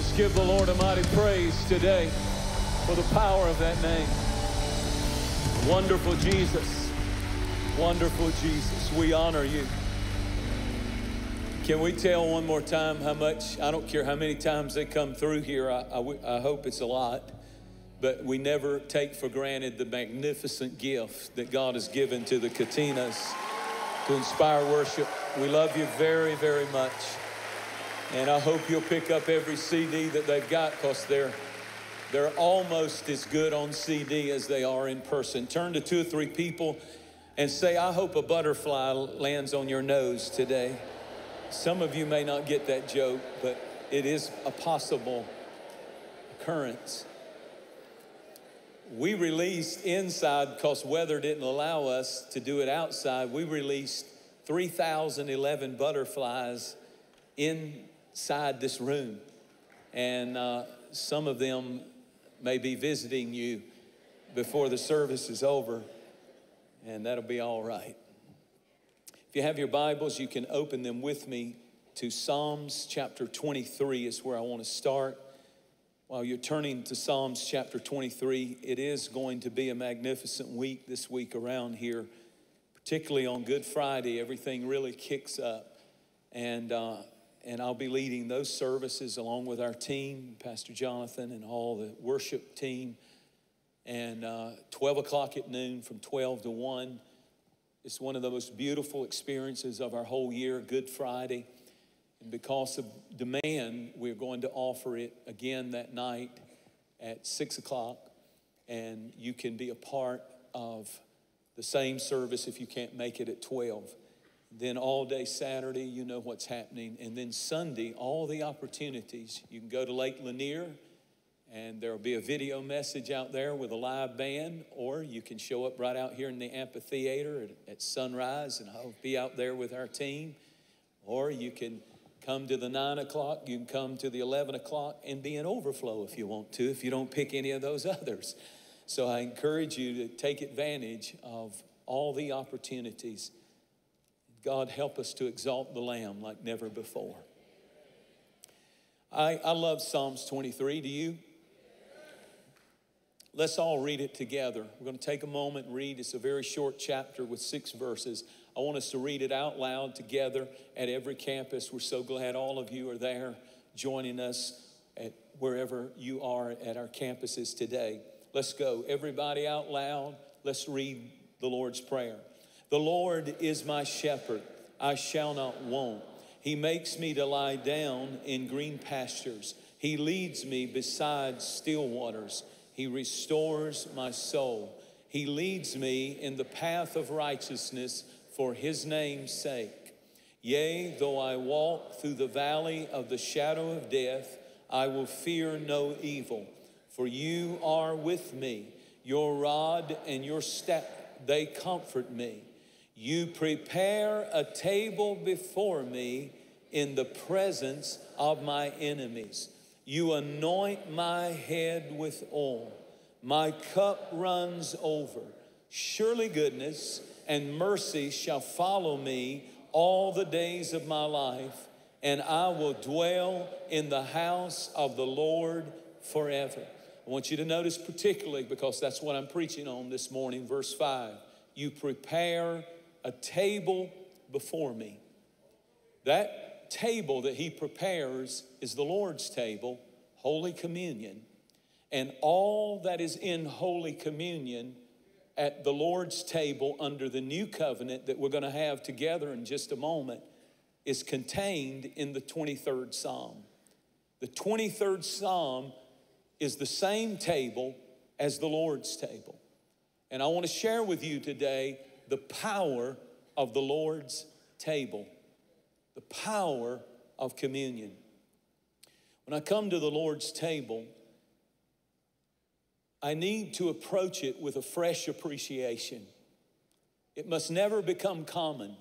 Let's give the Lord a mighty praise today for the power of that name. Wonderful Jesus. Wonderful Jesus. We honor you. Can we tell one more time how much? I don't care how many times they come through here. I, I, I hope it's a lot. But we never take for granted the magnificent gift that God has given to the Katinas to inspire worship. We love you very, very much. And I hope you'll pick up every CD that they've got because they're, they're almost as good on CD as they are in person. Turn to two or three people and say, I hope a butterfly lands on your nose today. Some of you may not get that joke, but it is a possible occurrence. We released inside because weather didn't allow us to do it outside. We released 3,011 butterflies inside this room. And uh, some of them may be visiting you before the service is over, and that'll be all right. If you have your Bibles, you can open them with me to Psalms chapter 23, is where I want to start. While you're turning to Psalms chapter 23, it is going to be a magnificent week this week around here, particularly on Good Friday. Everything really kicks up. And, uh, and I'll be leading those services along with our team, Pastor Jonathan, and all the worship team. And uh, 12 o'clock at noon from 12 to 1 it's one of the most beautiful experiences of our whole year, Good Friday. And because of demand, we're going to offer it again that night at six o'clock. And you can be a part of the same service if you can't make it at 12. Then all day Saturday, you know what's happening. And then Sunday, all the opportunities. You can go to Lake Lanier and there will be a video message out there with a live band, or you can show up right out here in the amphitheater at, at sunrise, and I'll be out there with our team. Or you can come to the nine o'clock, you can come to the 11 o'clock and be an overflow if you want to, if you don't pick any of those others. So I encourage you to take advantage of all the opportunities. God, help us to exalt the Lamb like never before. I, I love Psalms 23. Do you? Let's all read it together. We're going to take a moment and read. It's a very short chapter with six verses. I want us to read it out loud together at every campus. We're so glad all of you are there joining us at wherever you are at our campuses today. Let's go. Everybody out loud. Let's read the Lord's Prayer. The Lord is my shepherd, I shall not want. He makes me to lie down in green pastures. He leads me beside still waters. He restores my soul. He leads me in the path of righteousness for his name's sake. Yea, though I walk through the valley of the shadow of death, I will fear no evil, for you are with me. Your rod and your staff, they comfort me. You prepare a table before me in the presence of my enemies. You anoint my head with oil. My cup runs over. Surely goodness and mercy shall follow me all the days of my life, and I will dwell in the house of the Lord forever. I want you to notice, particularly because that's what I'm preaching on this morning, verse 5. You prepare a table before me. That table that he prepares is the Lord's table, Holy Communion. And all that is in Holy Communion at the Lord's table under the new covenant that we're going to have together in just a moment is contained in the 23rd Psalm. The 23rd Psalm is the same table as the Lord's table. And I want to share with you today the power of the Lord's table the power of communion. When I come to the Lord's table, I need to approach it with a fresh appreciation. It must never become common.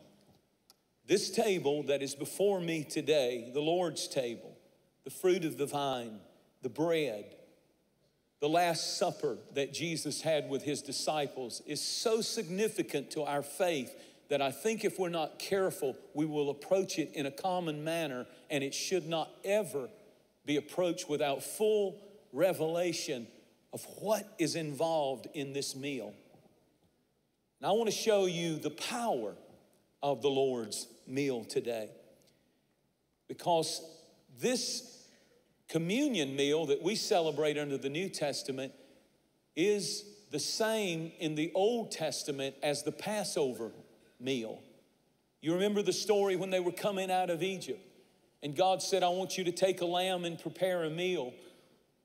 This table that is before me today, the Lord's table, the fruit of the vine, the bread, the Last Supper that Jesus had with his disciples, is so significant to our faith that I think if we're not careful, we will approach it in a common manner and it should not ever be approached without full revelation of what is involved in this meal. And I want to show you the power of the Lord's meal today. Because this communion meal that we celebrate under the New Testament is the same in the Old Testament as the Passover meal. You remember the story when they were coming out of Egypt, and God said, I want you to take a lamb and prepare a meal.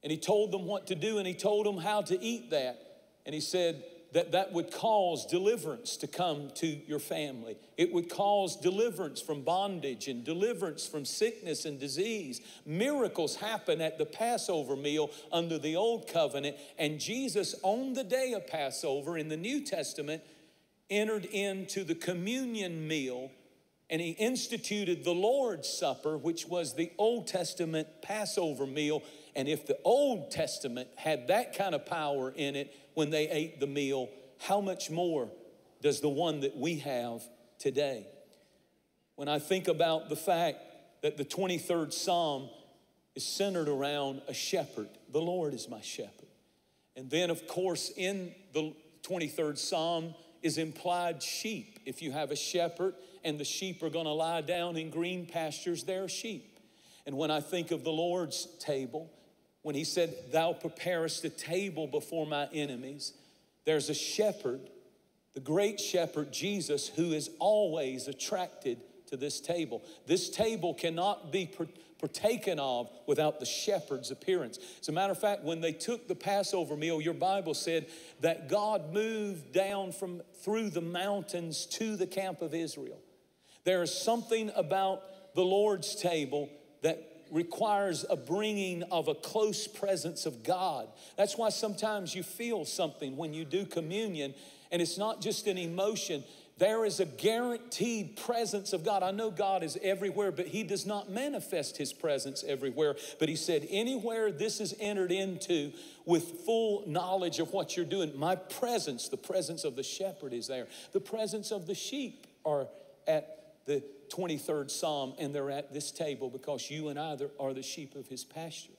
And He told them what to do, and He told them how to eat that. And He said, that that would cause deliverance to come to your family. It would cause deliverance from bondage and deliverance from sickness and disease. Miracles happen at the Passover meal under the old covenant, and Jesus, on the day of Passover in the New Testament, entered into the communion meal and he instituted the Lord's Supper, which was the Old Testament Passover meal. And if the Old Testament had that kind of power in it when they ate the meal, how much more does the one that we have today? When I think about the fact that the 23rd Psalm is centered around a shepherd, the Lord is my shepherd. And then, of course, in the 23rd Psalm is implied sheep. If you have a shepherd, and the sheep are going to lie down in green pastures. They're sheep. And when I think of the Lord's table, when he said, Thou preparest a table before my enemies, there's a shepherd, the great shepherd Jesus, who is always attracted to this table. This table cannot be partaken of without the shepherd's appearance. As a matter of fact, when they took the Passover meal, your Bible said that God moved down from through the mountains to the camp of Israel. There is something about the Lord's table that requires a bringing of a close presence of God. That's why sometimes you feel something when you do communion, and it's not just an emotion. There is a guaranteed presence of God. I know God is everywhere, but He does not manifest His presence everywhere. But He said, anywhere this is entered into with full knowledge of what you're doing, my presence, the presence of the shepherd is there, the presence of the sheep are at the 23rd Psalm, and they're at this table because you and I are the sheep of his pasture.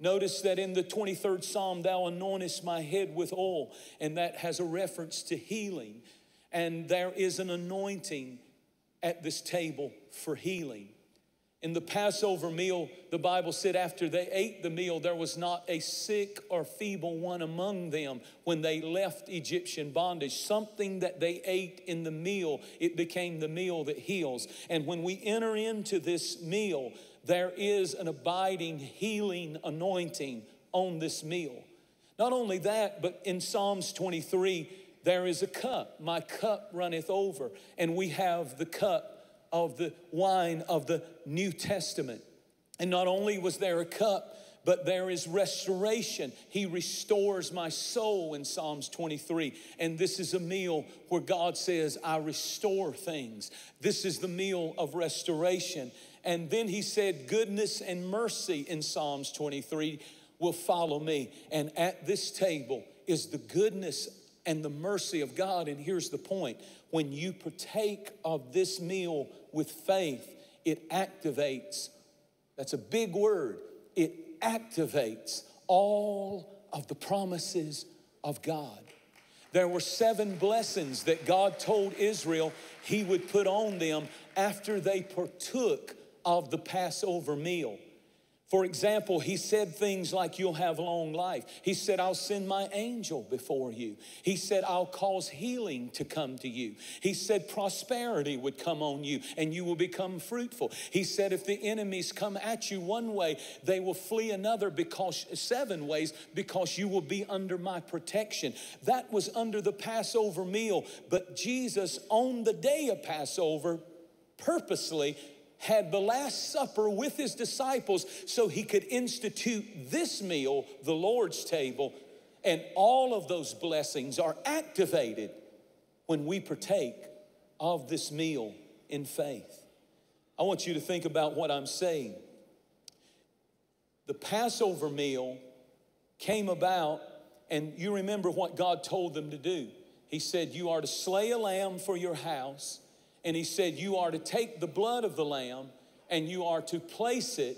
Notice that in the 23rd Psalm, thou anointest my head with oil, and that has a reference to healing. And there is an anointing at this table for healing. In the Passover meal, the Bible said after they ate the meal, there was not a sick or feeble one among them when they left Egyptian bondage. Something that they ate in the meal, it became the meal that heals. And when we enter into this meal, there is an abiding healing anointing on this meal. Not only that, but in Psalms 23, there is a cup. My cup runneth over. And we have the cup of the wine of the New Testament. And not only was there a cup, but there is restoration. He restores my soul in Psalms 23. And this is a meal where God says, I restore things. This is the meal of restoration. And then he said, Goodness and mercy in Psalms 23 will follow me. And at this table is the goodness and the mercy of God. And here's the point when you partake of this meal with faith, it activates, that's a big word, it activates all of the promises of God. There were seven blessings that God told Israel He would put on them after they partook of the Passover meal. For example, he said things like, You'll have long life. He said, I'll send my angel before you. He said, I'll cause healing to come to you. He said, Prosperity would come on you and you will become fruitful. He said, If the enemies come at you one way, they will flee another because seven ways because you will be under my protection. That was under the Passover meal. But Jesus, on the day of Passover, purposely had the Last Supper with his disciples so he could institute this meal, the Lord's table, and all of those blessings are activated when we partake of this meal in faith. I want you to think about what I'm saying. The Passover meal came about, and you remember what God told them to do. He said, You are to slay a lamb for your house and he said, You are to take the blood of the lamb and you are to place it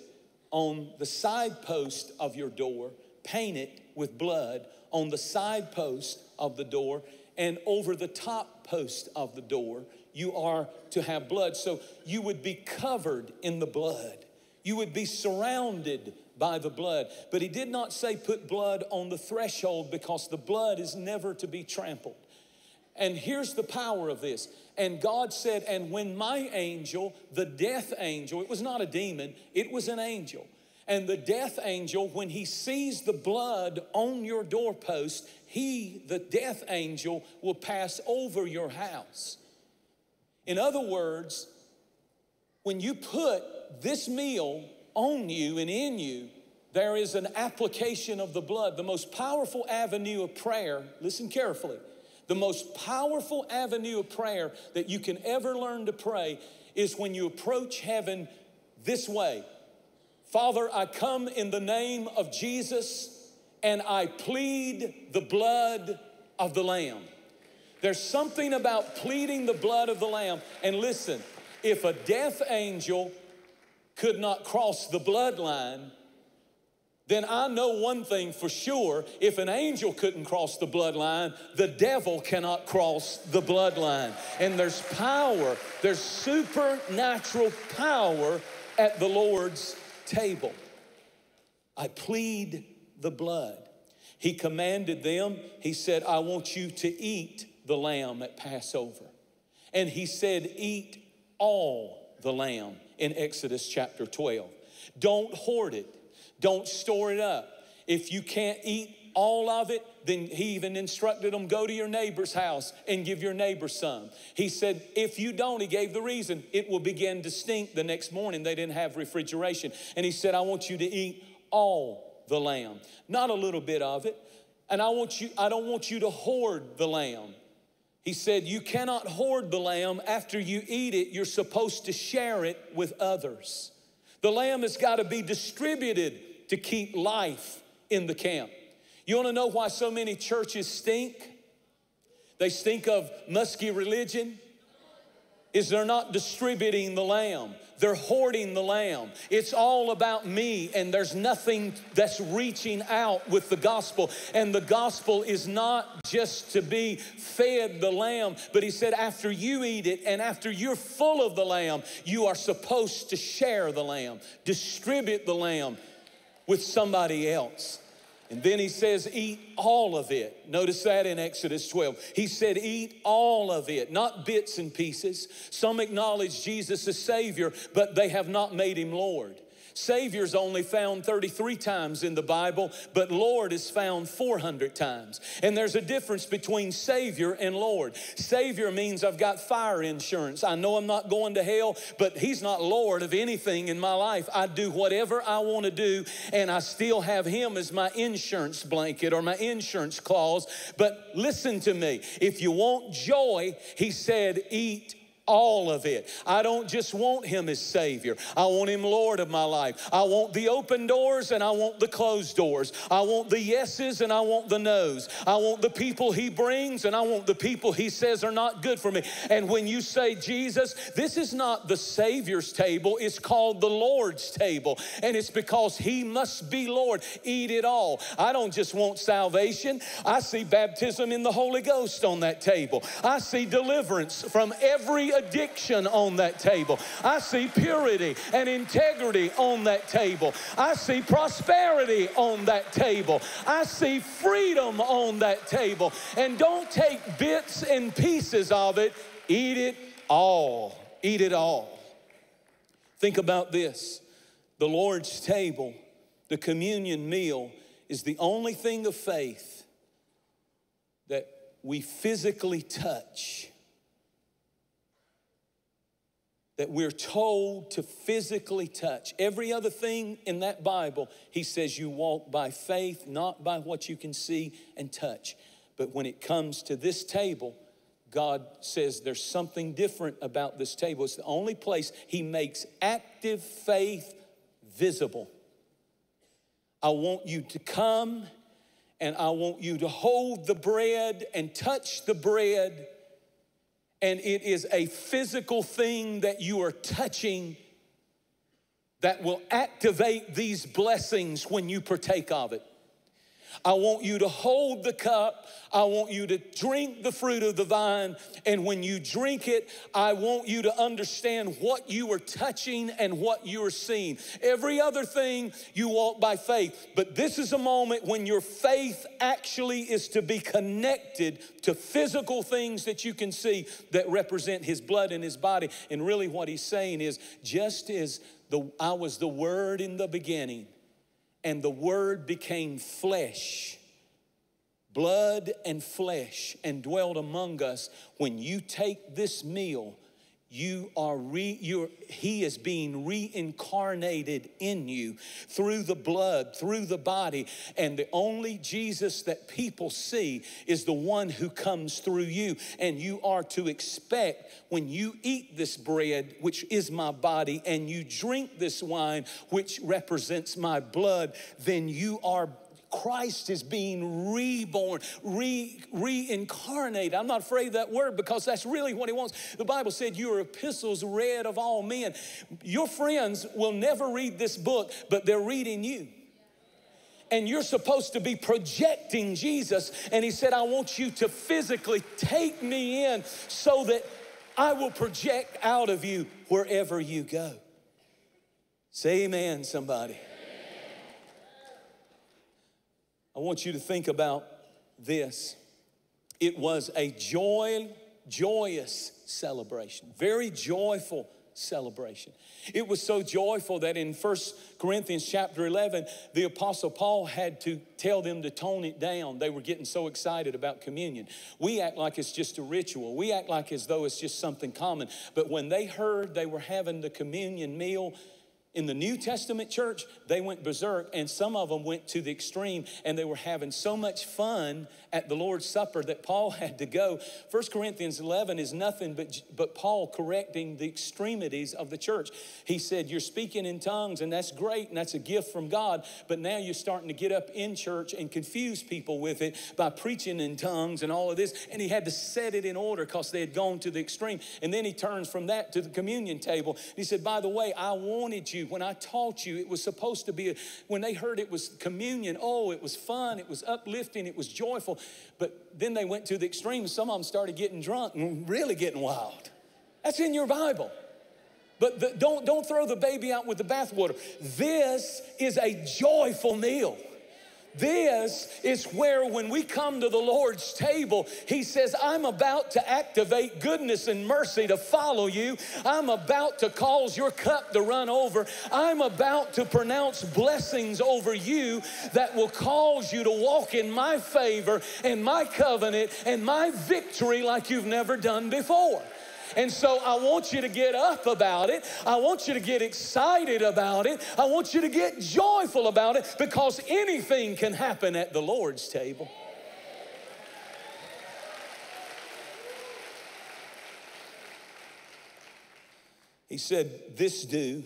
on the side post of your door, paint it with blood on the side post of the door and over the top post of the door. You are to have blood. So you would be covered in the blood. You would be surrounded by the blood. But he did not say put blood on the threshold because the blood is never to be trampled. And here's the power of this. And God said, And when my angel, the death angel, it was not a demon, it was an angel. And the death angel, when he sees the blood on your doorpost, he, the death angel, will pass over your house. In other words, when you put this meal on you and in you, there is an application of the blood. The most powerful avenue of prayer, listen carefully, the most powerful avenue of prayer that you can ever learn to pray is when you approach heaven this way Father, I come in the name of Jesus and I plead the blood of the Lamb. There's something about pleading the blood of the Lamb. And listen, if a death angel could not cross the bloodline, then I know one thing for sure. If an angel couldn't cross the bloodline, the devil cannot cross the bloodline. And there's power, there's supernatural power at the Lord's table. I plead the blood. He commanded them, He said, I want you to eat the lamb at Passover. And He said, Eat all the lamb in Exodus chapter 12. Don't hoard it. Don't store it up. If you can't eat all of it, then he even instructed them go to your neighbor's house and give your neighbor some. He said, if you don't, he gave the reason, it will begin to stink the next morning. They didn't have refrigeration. And he said, I want you to eat all the lamb, not a little bit of it. And I want you, I don't want you to hoard the lamb. He said, You cannot hoard the lamb. After you eat it, you're supposed to share it with others. The lamb has got to be distributed to keep life in the camp. You want to know why so many churches stink? They stink of musky religion. Is they're not distributing the lamb. They're hoarding the lamb. It's all about me, and there's nothing that's reaching out with the gospel. And the gospel is not just to be fed the lamb, but he said, after you eat it and after you're full of the lamb, you are supposed to share the lamb, distribute the lamb with somebody else. And then he says, Eat all of it. Notice that in Exodus 12. He said, Eat all of it, not bits and pieces. Some acknowledge Jesus as Savior, but they have not made him Lord. Savior's only found 33 times in the Bible, but Lord is found 400 times. And there's a difference between Savior and Lord. Savior means I've got fire insurance. I know I'm not going to hell, but He's not Lord of anything in my life. I do whatever I want to do, and I still have Him as my insurance blanket or my insurance clause. But listen to me if you want joy, He said, eat all of it. I don't just want him as Savior. I want him Lord of my life. I want the open doors and I want the closed doors. I want the yeses and I want the nos. I want the people he brings and I want the people he says are not good for me. And when you say, Jesus, this is not the Savior's table, it's called the Lord's table. And it's because he must be Lord. Eat it all. I don't just want salvation, I see baptism in the Holy Ghost on that table. I see deliverance from every addiction on that table. I see purity and integrity on that table. I see prosperity on that table. I see freedom on that table. And don't take bits and pieces of it, eat it all. Eat it all. Think about this the Lord's table, the communion meal, is the only thing of faith that we physically touch that we're told to physically touch. Every other thing in that Bible, he says you walk by faith, not by what you can see and touch. But when it comes to this table, God says there's something different about this table. It's the only place he makes active faith visible. I want you to come and I want you to hold the bread and touch the bread and it is a physical thing that you are touching that will activate these blessings when you partake of it. I want you to hold the cup. I want you to drink the fruit of the vine. And when you drink it, I want you to understand what you are touching and what you are seeing. Every other thing you walk by faith. But this is a moment when your faith actually is to be connected to physical things that you can see that represent his blood and his body. And really, what he's saying is just as the, I was the word in the beginning and the Word became flesh, blood and flesh, and dwelled among us. When you take this meal, you are re, you're, he is being reincarnated in you through the blood through the body. And the only jesus that people see is the one who comes through you. And you are to expect when you eat this bread which is my body and you drink this wine which represents my blood then you are Christ is being reborn, re, reincarnated. I'm not afraid of that word because that's really what he wants. The Bible said, Your epistles read of all men. Your friends will never read this book, but they're reading you and you're supposed to be projecting Jesus. And he said, I want you to physically take me in so that I will project out of you wherever you go. Say amen, somebody. I want you to think about this. It was a joy, joyous celebration, very joyful celebration. It was so joyful that in First Corinthians chapter 11, the Apostle Paul had to tell them to tone it down. They were getting so excited about communion. We act like it's just a ritual, we act like as though it's just something common. But when they heard they were having the communion meal, in the New Testament church, they went berserk, and some of them went to the extreme, and they were having so much fun at the Lord's Supper that Paul had to go. 1 Corinthians 11 is nothing but, but Paul correcting the extremities of the church. He said, You're speaking in tongues, and that's great, and that's a gift from God, but now you're starting to get up in church and confuse people with it by preaching in tongues and all of this. And he had to set it in order because they had gone to the extreme. And then he turns from that to the communion table. He said, By the way, I wanted you when I taught you, it was supposed to be, a, when they heard it was communion, oh, it was fun, it was uplifting, it was joyful. But then they went to the extreme. Some of them started getting drunk and really getting wild. That's in your Bible. But the, don't, don't throw the baby out with the bathwater. This is a joyful meal. This is where, when we come to the Lord's table, He says, I'm about to activate goodness and mercy to follow you. I'm about to cause your cup to run over. I'm about to pronounce blessings over you that will cause you to walk in my favor and my covenant and my victory like you've never done before. And so I want you to get up about it. I want you to get excited about it. I want you to get joyful about it because anything can happen at the Lord's table. He said, This do,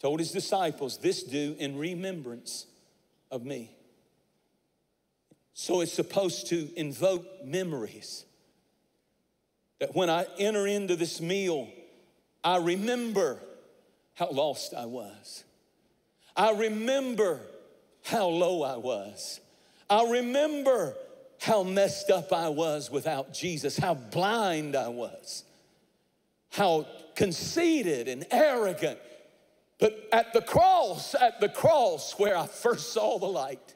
told his disciples, This do in remembrance of me. So it's supposed to invoke memories that when I enter into this meal, I remember how lost I was. I remember how low I was. I remember how messed up I was without Jesus, how blind I was, how conceited and arrogant. But at the cross, at the cross where I first saw the light,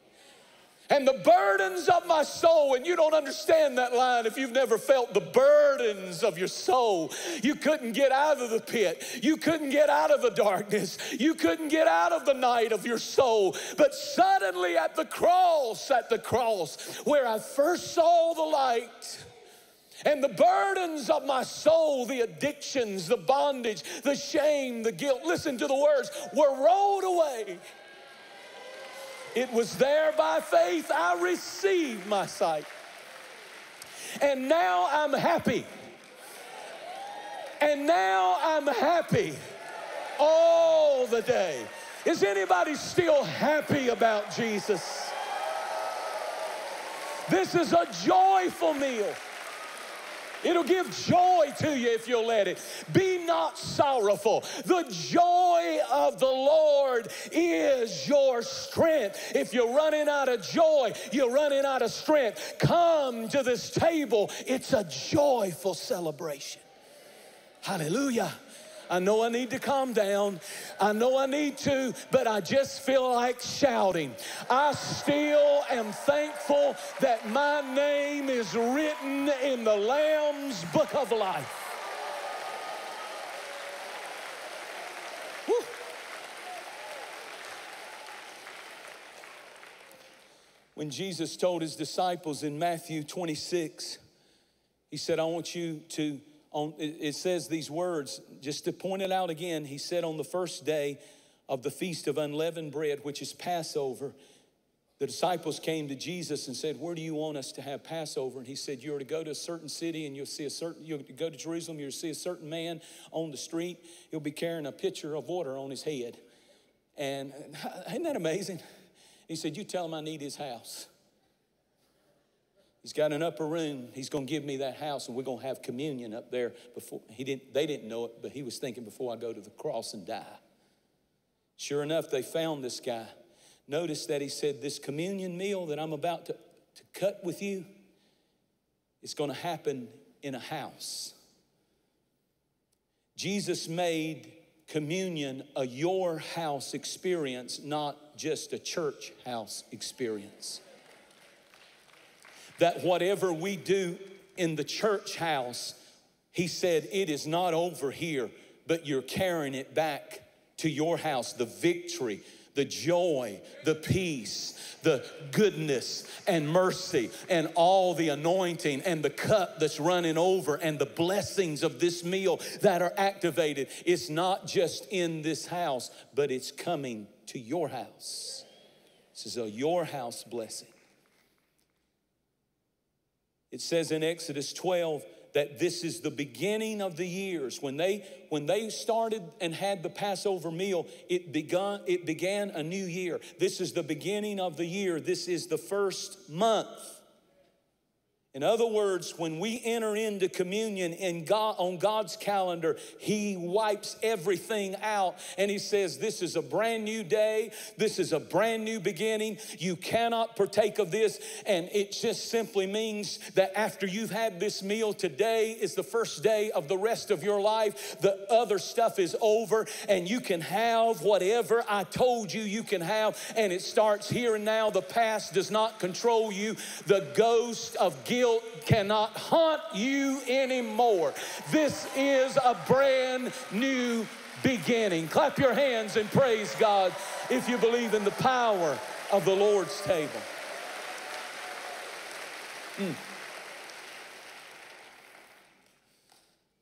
and the burdens of my soul. And you don't understand that line if you've never felt the burdens of your soul. You couldn't get out of the pit, you couldn't get out of the darkness, you couldn't get out of the night of your soul. But suddenly at the cross, at the cross, where I first saw the light, and the burdens of my soul, the addictions, the bondage, the shame, the guilt, listen to the words, were rolled away. It was there by faith I received my sight. And now I'm happy. And now I'm happy all the day. Is anybody still happy about Jesus? This is a joyful meal. It'll give joy to you if you'll let it. Be not sorrowful. The joy of the Lord is your strength. If you're running out of joy, you're running out of strength. Come to this table. It's a joyful celebration. Hallelujah. I know I need to calm down. I know I need to, but I just feel like shouting. I still am thankful that my name is written in the Lamb's book of life. When Jesus told his disciples in Matthew 26, he said, I want you to on, it says these words, just to point it out again, he said on the first day of the feast of unleavened bread, which is Passover, the disciples came to Jesus and said, Where do you want us to have Passover? And he said, You're to go to a certain city and you'll see a certain, you'll go to Jerusalem, you'll see a certain man on the street. He'll be carrying a pitcher of water on his head. And isn't that amazing? He said, You tell him I need his house. He's got an upper room. He's going to give me that house, and we're going to have communion up there. Before he didn't, they didn't know it, but he was thinking before I go to the cross and die. Sure enough, they found this guy. Notice that he said, "This communion meal that I'm about to, to cut with you is going to happen in a house." Jesus made communion a your house experience, not just a church house experience that whatever we do in the church house, he said, it is not over here, but you're carrying it back to your house. The victory, the joy, the peace, the goodness and mercy, and all the anointing and the cup that's running over, and the blessings of this meal that are activated. It's not just in this house, but it's coming to your house. This is a your house blessing. It says in Exodus 12 that this is the beginning of the years. When they when they started and had the Passover meal, it began it began a new year. This is the beginning of the year. This is the first month. In other words, when we enter into communion in God, on God's calendar, He wipes everything out and He says, This is a brand new day. This is a brand new beginning. You cannot partake of this. And it just simply means that after you've had this meal, today is the first day of the rest of your life. The other stuff is over and you can have whatever I told you you can have. And it starts here and now. The past does not control you. The ghost of guilt cannot haunt you anymore. This is a brand new beginning. Clap your hands and praise God if you believe in the power of the Lord's table. Mm.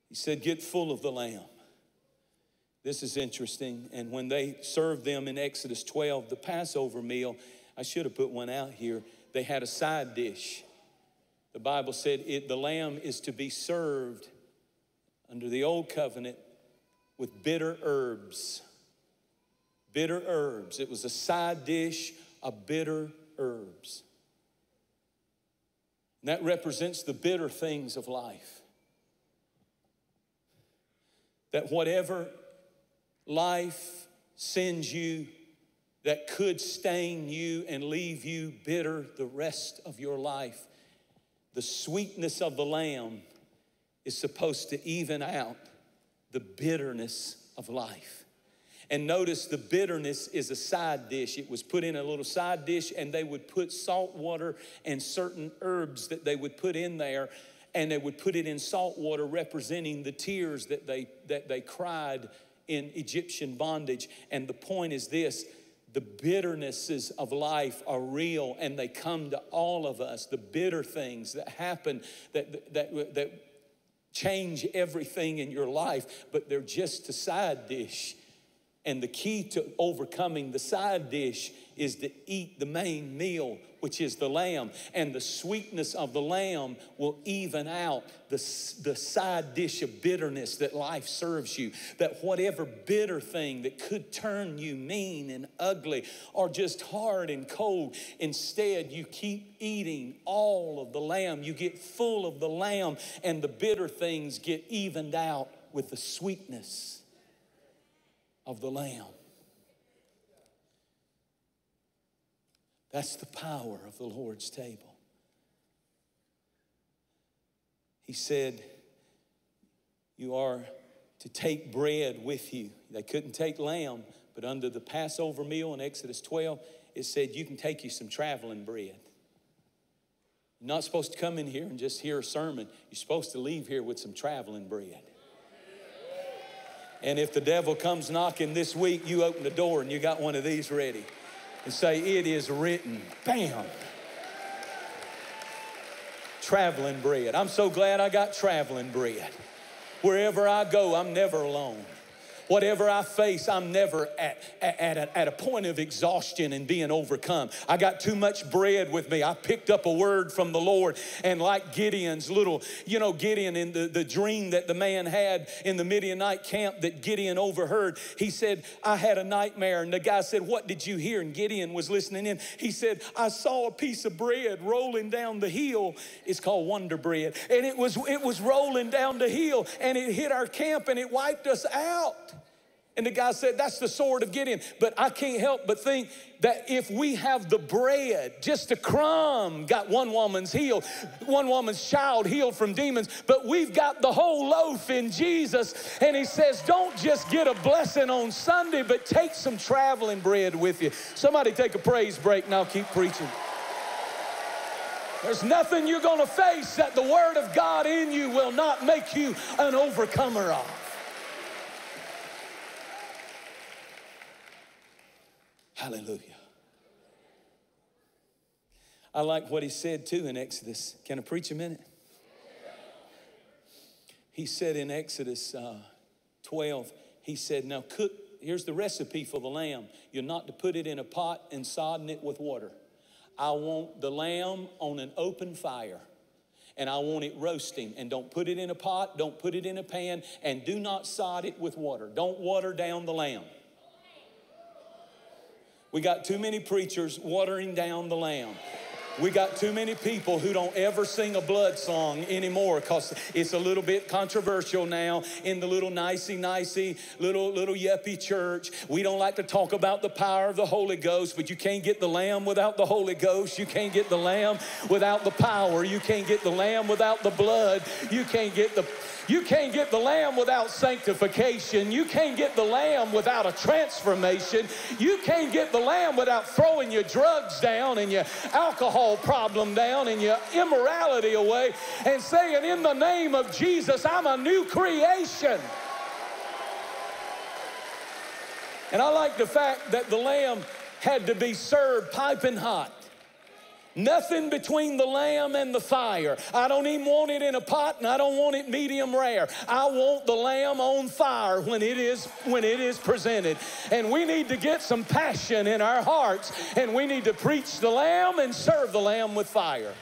He said, Get full of the Lamb. This is interesting. And when they served them in Exodus 12, the Passover meal, I should have put one out here, they had a side dish. The Bible said it, the lamb is to be served under the old covenant with bitter herbs. Bitter herbs. It was a side dish of bitter herbs. And that represents the bitter things of life. That whatever life sends you that could stain you and leave you bitter the rest of your life the sweetness of the lamb is supposed to even out the bitterness of life. And notice the bitterness is a side dish. It was put in a little side dish, and they would put salt water and certain herbs that they would put in there, and they would put it in salt water, representing the tears that they, that they cried in Egyptian bondage. And the point is this the bitternesses of life are real and they come to all of us. The bitter things that happen that, that, that change everything in your life, but they're just a side dish. And the key to overcoming the side dish is to eat the main meal, which is the lamb. And the sweetness of the lamb will even out the, the side dish of bitterness that life serves you. That whatever bitter thing that could turn you mean and ugly or just hard and cold, instead you keep eating all of the lamb. You get full of the lamb, and the bitter things get evened out with the sweetness of the Lamb. That's the power of the Lord's table. He said, You are to take bread with you. They couldn't take lamb, but under the Passover meal in Exodus 12, it said, You can take you some traveling bread. You're not supposed to come in here and just hear a sermon. You're supposed to leave here with some traveling bread. And if the devil comes knocking this week, you open the door and you got one of these ready and say, It is written. Bam. Traveling bread. I'm so glad I got traveling bread. Wherever I go, I'm never alone. Whatever I face, I'm never at, at, at, at, a point of exhaustion and being overcome. I got too much bread with me. I picked up a word from the Lord, and like Gideon's little, you know, Gideon in the, the dream that the man had in the Midianite camp that Gideon overheard, he said, I had a nightmare. And the guy said, What did you hear? And Gideon was listening in. He said, I saw a piece of bread rolling down the hill. It's called Wonder Bread. And it was, it was rolling down the hill, and it hit our camp and it wiped us out. And the guy said, That's the sword of Gideon. But I can't help but think that if we have the bread, just a crumb got one woman's healed, one woman's child healed from demons, but we've got the whole loaf in Jesus. And he says, Don't just get a blessing on Sunday, but take some traveling bread with you. Somebody take a praise break and I'll keep preaching. There's nothing you're gonna face that the Word of God in you will not make you an overcomer of. Hallelujah. I like what he said too in Exodus. Can I preach a minute? He said in Exodus uh, 12, he said, Now cook, here's the recipe for the lamb. You're not to put it in a pot and sodden it with water. I want the lamb on an open fire and I want it roasting. And don't put it in a pot, don't put it in a pan, and do not sod it with water. Don't water down the lamb. We got too many preachers watering down the lamb. We got too many people who don't ever sing a blood song anymore because it's a little bit controversial now in the little nicey nicey little little yuppie church. We don't like to talk about the power of the Holy Ghost, but you can't get the lamb without the Holy Ghost. You can't get the lamb without the power. You can't get the lamb without the blood. You can't get the you can't get the lamb without sanctification. You can't get the lamb without a transformation. You can't get the lamb without throwing your drugs down and your alcohol problem down and your immorality away and saying, In the name of Jesus, I'm a new creation. And I like the fact that the lamb had to be served piping hot. Nothing between the lamb and the fire. I don't even want it in a pot and I don't want it medium rare. I want the lamb on fire when it is when it is presented. And we need to get some passion in our hearts and we need to preach the lamb and serve the lamb with fire.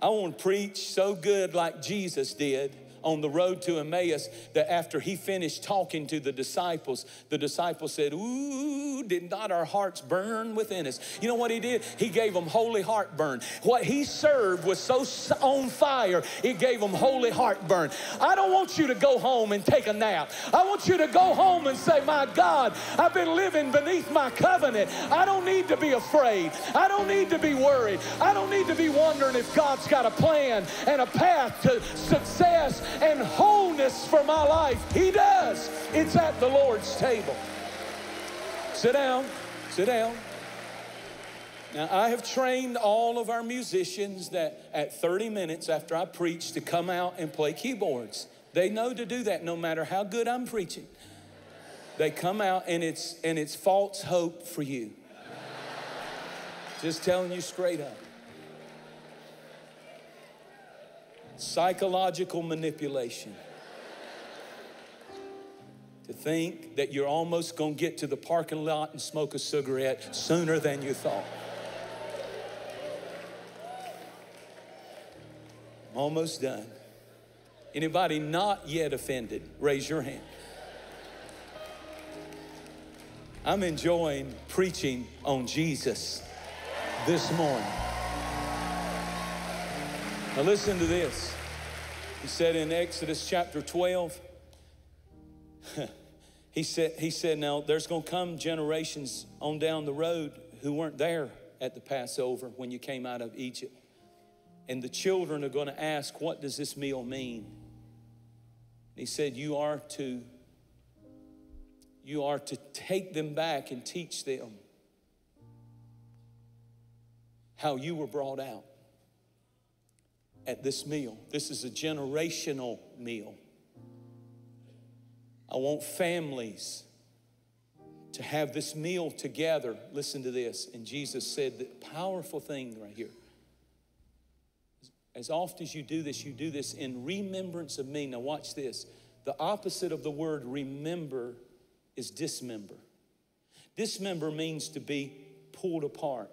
I want to preach so good like Jesus did on the road to Emmaus that after he finished talking to the disciples, the disciples said, Ooh, did not our hearts burn within us? You know what he did? He gave them holy heartburn. What he served was so on fire, it gave them holy heartburn. I don't want you to go home and take a nap. I want you to go home and say, My God, I've been living beneath my covenant. I don't need to be afraid. I don't need to be worried. I don't need to be wondering if God's got a plan and a path to success and wholeness for my life. He does. It's at the Lord's table. Sit down, sit down. Now, I have trained all of our musicians that at 30 minutes after I preach to come out and play keyboards. They know to do that no matter how good I'm preaching. They come out and it's and it's false hope for you. Just telling you straight up. Psychological manipulation. to think that you're almost going to get to the parking lot and smoke a cigarette sooner than you thought. I'm Almost done. Anybody not yet offended? Raise your hand. I'm enjoying preaching on Jesus this morning. Now, listen to this. He said in Exodus chapter 12, he said, he said, Now there's going to come generations on down the road who weren't there at the Passover when you came out of Egypt. And the children are going to ask, What does this meal mean? He said, You are to you are to take them back and teach them how you were brought out at this meal. This is a generational meal. I want families to have this meal together. Listen to this. And Jesus said the powerful thing right here. As often as you do this, you do this in remembrance of me. Now, watch this. The opposite of the word remember is dismember. Dismember means to be pulled apart.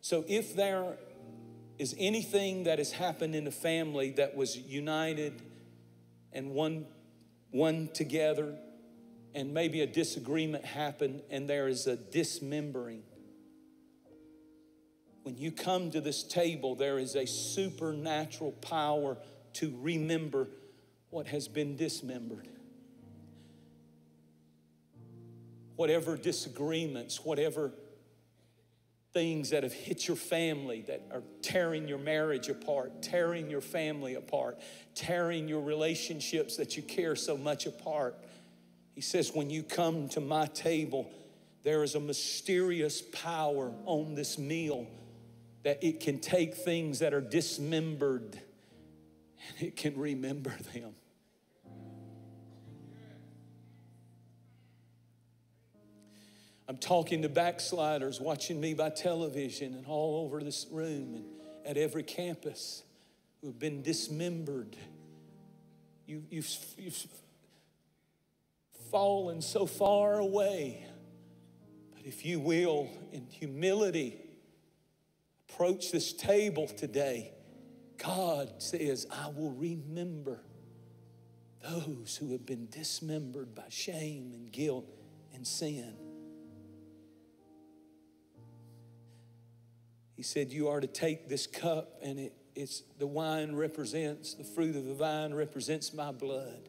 So if there is anything that has happened in the family that was united and one, one together, and maybe a disagreement happened and there is a dismembering. When you come to this table, there is a supernatural power to remember what has been dismembered. whatever disagreements, whatever things that have hit your family that are tearing your marriage apart, tearing your family apart, tearing your relationships that you care so much apart. He says, when you come to my table, there is a mysterious power on this meal that it can take things that are dismembered and it can remember them. I'm talking to backsliders watching me by television and all over this room and at every campus who have been dismembered. You, you've, you've fallen so far away. But if you will, in humility, approach this table today, God says, I will remember those who have been dismembered by shame and guilt and sin. Said, You are to take this cup, and it, it's the wine represents, the fruit of the vine represents my blood.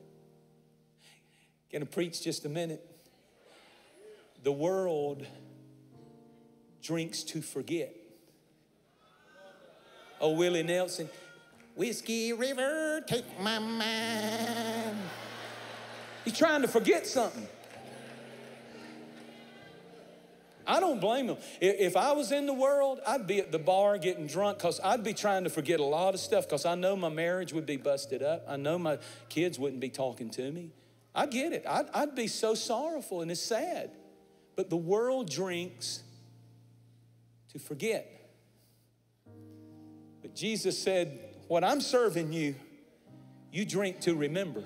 I preach just a minute? The world drinks to forget. Oh, Willie Nelson, Whiskey River, take my mind. He's trying to forget something. I don't blame them. If I was in the world, I'd be at the bar getting drunk because I'd be trying to forget a lot of stuff because I know my marriage would be busted up. I know my kids wouldn't be talking to me. I get it. I'd, I'd be so sorrowful and it's sad. But the world drinks to forget. But Jesus said, What I'm serving you, you drink to remember.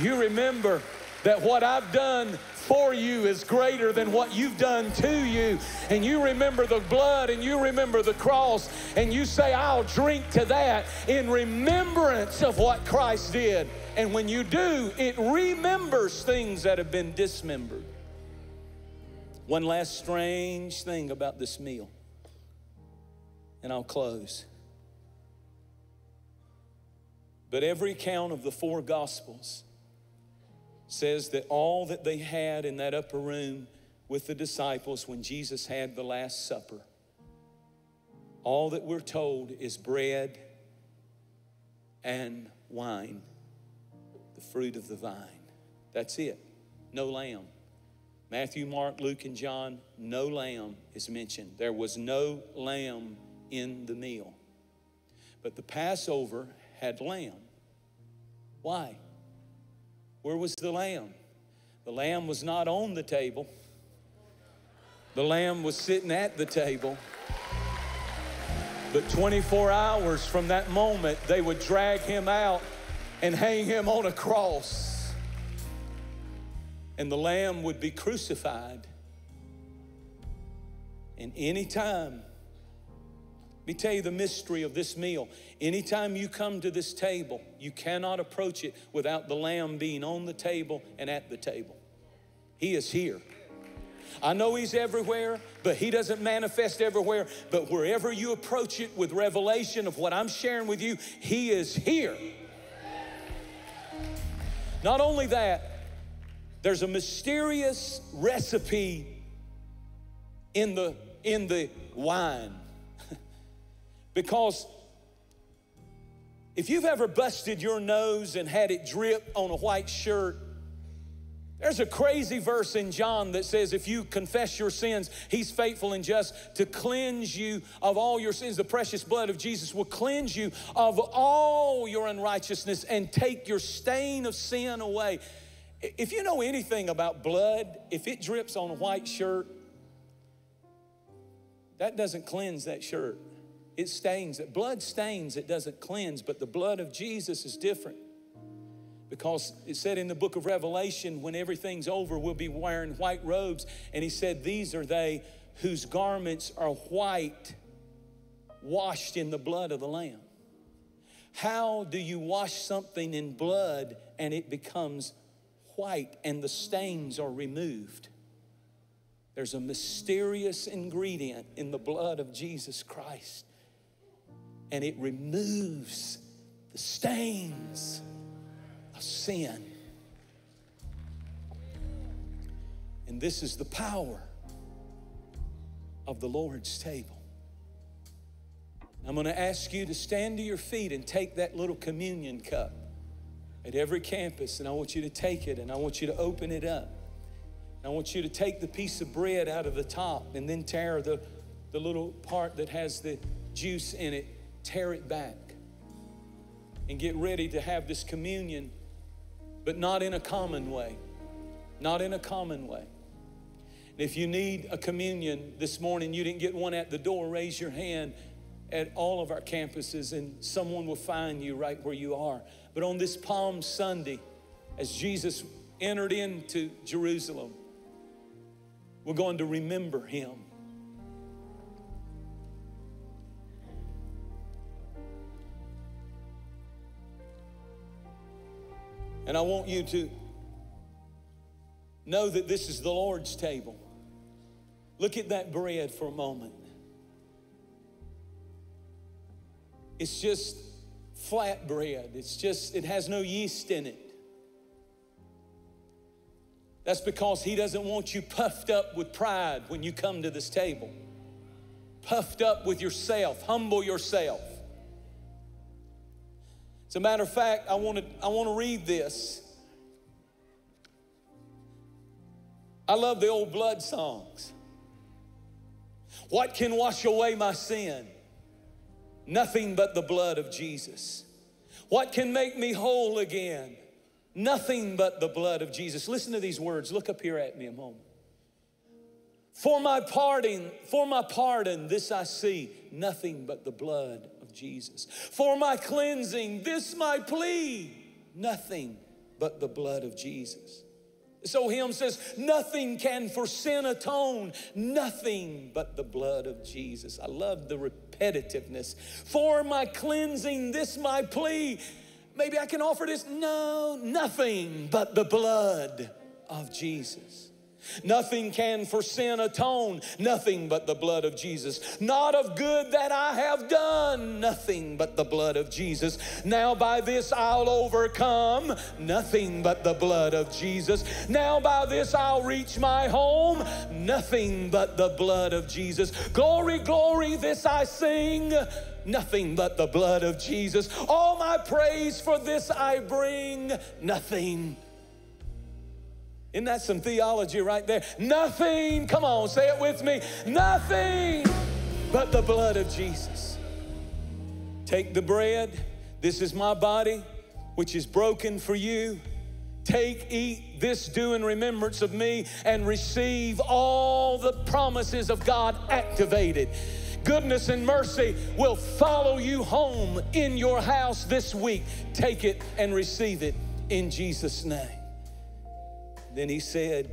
You remember that what I've done for you is greater than what you've done to you. And you remember the blood and you remember the cross, and you say, I'll drink to that in remembrance of what Christ did. And when you do, it remembers things that have been dismembered. One last strange thing about this meal, and I'll close. But every account of the four Gospels says that all that they had in that upper room with the disciples when Jesus had the Last Supper, all that we're told is bread and wine, the fruit of the vine. That's it. No lamb. Matthew, Mark, Luke, and John, no lamb is mentioned. There was no lamb in the meal. But the Passover had lamb. Why? Where was the lamb? The lamb was not on the table, the lamb was sitting at the table. But 24 hours from that moment, they would drag him out and hang him on a cross. And the lamb would be crucified. And anytime, let me tell you the mystery of this meal. Anytime you come to this table, you cannot approach it without the lamb being on the table and at the table. He is here. I know He's everywhere, but He doesn't manifest everywhere. But wherever you approach it with revelation of what I'm sharing with you, He is here. Not only that, there's a mysterious recipe in the, in the wine. Because if you've ever busted your nose and had it drip on a white shirt, there's a crazy verse in John that says, if you confess your sins, he's faithful and just to cleanse you of all your sins. The precious blood of Jesus will cleanse you of all your unrighteousness and take your stain of sin away. If you know anything about blood, if it drips on a white shirt, that doesn't cleanse that shirt. It stains it. Blood stains, it doesn't cleanse, but the blood of Jesus is different. Because it said in the book of Revelation, when everything's over, we'll be wearing white robes. And he said, These are they whose garments are white, washed in the blood of the Lamb. How do you wash something in blood and it becomes white and the stains are removed? There's a mysterious ingredient in the blood of Jesus Christ, and it removes the stains of sin. And this is the power of the Lord's table. I'm going to ask you to stand to your feet and take that little communion cup at every campus, and I want you to take it and I want you to open it up. I want you to take the piece of bread out of the top and then tear the, the little part that has the juice in it, tear it back, and get ready to have this communion but not in a common way. Not in a common way. And if you need a communion this morning, you didn't get one at the door, raise your hand at all of our campuses and someone will find you right where you are. But on this Palm Sunday, as Jesus entered into Jerusalem, we're going to remember him. And I want you to know that this is the Lord's table. Look at that bread for a moment. It's just flat bread. It's just, it has no yeast in it. That's because He doesn't want you puffed up with pride when you come to this table. Puffed up with yourself. Humble yourself. As a matter of fact, I want to I want to read this. I love the old blood songs. What can wash away my sin? Nothing but the blood of Jesus. What can make me whole again? Nothing but the blood of Jesus. Listen to these words. Look up here at me a moment. For my pardon, for my pardon, this I see, nothing but the blood Jesus. For my cleansing, this my plea, nothing but the blood of Jesus. So hymn says, nothing can for sin atone, nothing but the blood of Jesus. I love the repetitiveness. For my cleansing, this my plea. Maybe I can offer this. No, nothing but the blood of Jesus. Nothing can for sin atone, nothing but the blood of Jesus. Not of good that I have done, nothing but the blood of Jesus. Now by this I'll overcome, nothing but the blood of Jesus. Now by this I'll reach my home, nothing but the blood of Jesus. Glory, glory, this I sing nothing but the blood of Jesus. All my praise for this I bring, nothing isn't that some theology right there? Nothing, come on, say it with me, nothing but the blood of Jesus. Take the bread. This is my body, which is broken for you. Take, eat, this do in remembrance of me, and receive all the promises of God activated. Goodness and mercy will follow you home in your house this week. Take it and receive it in Jesus' name. Then he said,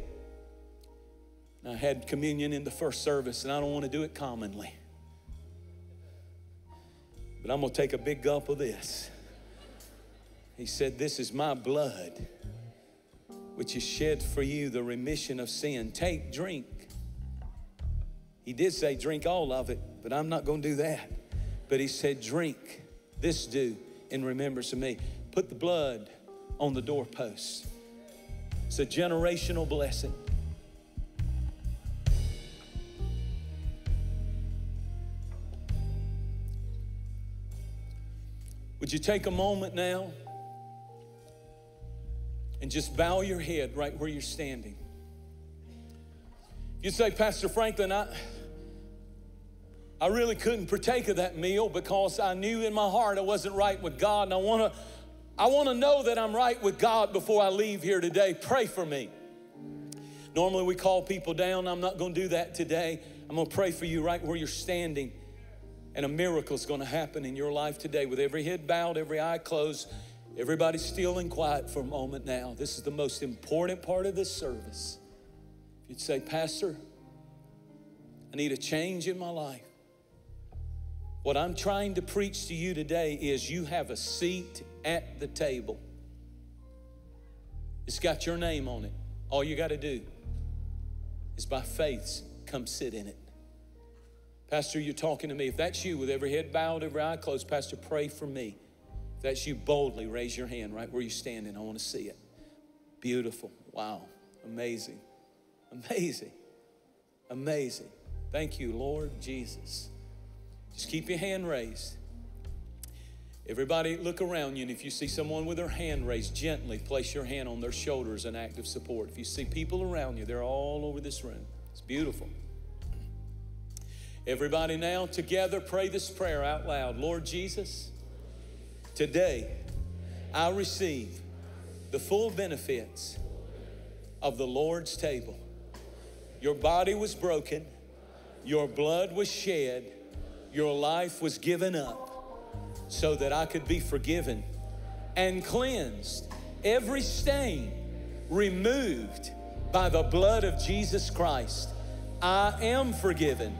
I had communion in the first service, and I don't want to do it commonly. But I'm going to take a big gulp of this. He said, This is my blood, which is shed for you, the remission of sin. Take, drink. He did say, Drink all of it, but I'm not going to do that. But he said, Drink. This do in remembrance of me. Put the blood on the doorposts. It's a generational blessing. Would you take a moment now and just bow your head right where you're standing? You say, Pastor Franklin, I, I really couldn't partake of that meal because I knew in my heart I wasn't right with God, and I want to I want to know that I'm right with God before I leave here today. Pray for me. Normally we call people down. I'm not going to do that today. I'm going to pray for you right where you're standing. And a miracle is going to happen in your life today with every head bowed, every eye closed, everybody still and quiet for a moment now. This is the most important part of this service. If you'd say, Pastor, I need a change in my life. What I'm trying to preach to you today is you have a seat at the table. It's got your name on it. All you got to do is by faith come sit in it. Pastor, you're talking to me. If that's you with every head bowed, every eye closed, Pastor, pray for me. If that's you, boldly raise your hand right where you're standing. I want to see it. Beautiful. Wow. Amazing. Amazing. Amazing. Thank you, Lord Jesus. Just keep your hand raised. Everybody, look around you, and if you see someone with their hand raised, gently place your hand on their shoulder as an act of support. If you see people around you, they're all over this room. It's beautiful. Everybody now together pray this prayer out loud. Lord Jesus, today I receive the full benefits of the Lord's table. Your body was broken, your blood was shed, your life was given up so that I could be forgiven and cleansed. Every stain removed by the blood of Jesus Christ. I am forgiven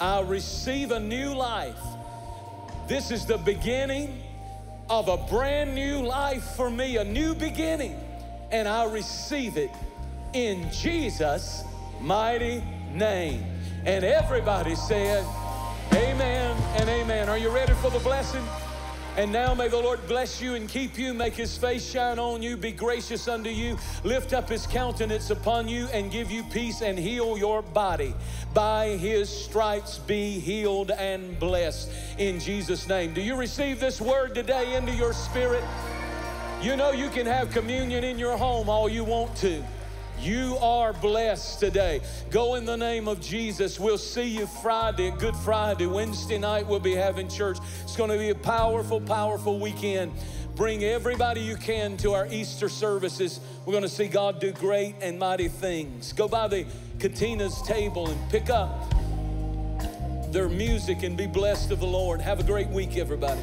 I receive a new life. This is the beginning of a brand new life for me, a new beginning. And I receive it in Jesus' mighty name. And everybody said, Amen and amen. Are you ready for the blessing? And now may the Lord bless you and keep you, make his face shine on you, be gracious unto you, lift up his countenance upon you, and give you peace and heal your body. By his stripes be healed and blessed in Jesus' name. Do you receive this word today into your spirit? You know you can have communion in your home all you want to. You are blessed today. Go in the name of Jesus. We'll see you Friday, Good Friday. Wednesday night, we'll be having church. It's going to be a powerful, powerful weekend. Bring everybody you can to our Easter services. We're going to see God do great and mighty things. Go by the Katinas' table and pick up their music and be blessed of the Lord. Have a great week, everybody.